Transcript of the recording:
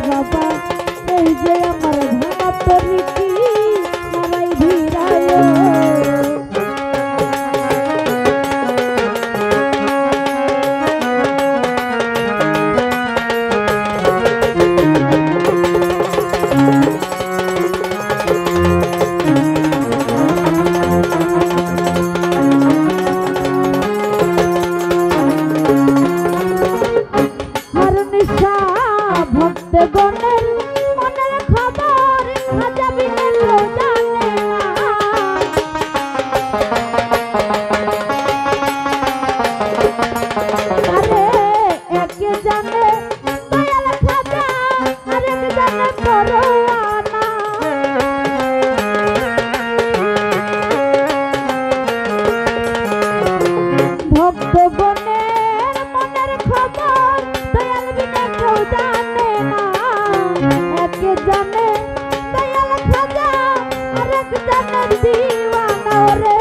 বাবা এই যে sedang jiwa kau